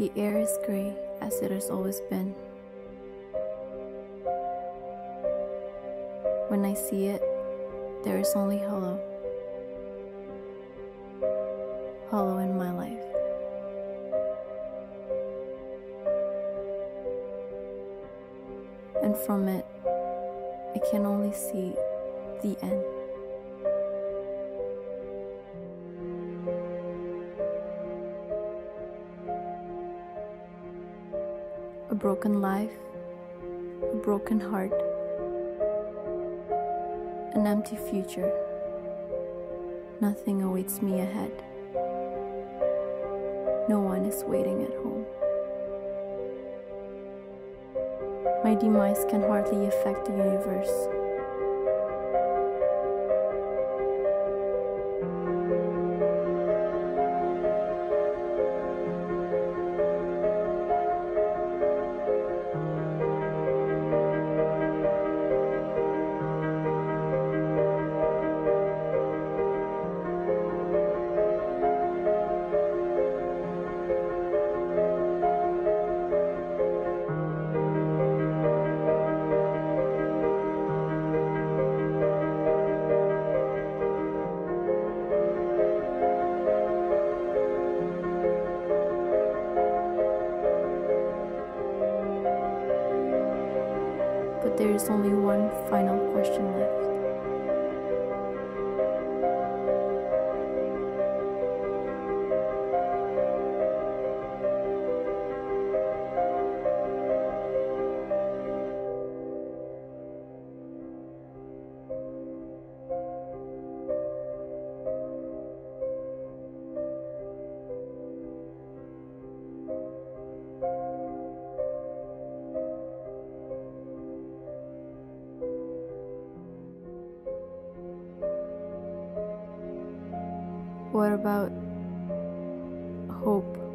The air is gray as it has always been. When I see it, there is only hollow. Hollow in my life. And from it, I can only see the end. A broken life, a broken heart, an empty future. Nothing awaits me ahead. No one is waiting at home. My demise can hardly affect the universe. But there is only one final question left. What about hope?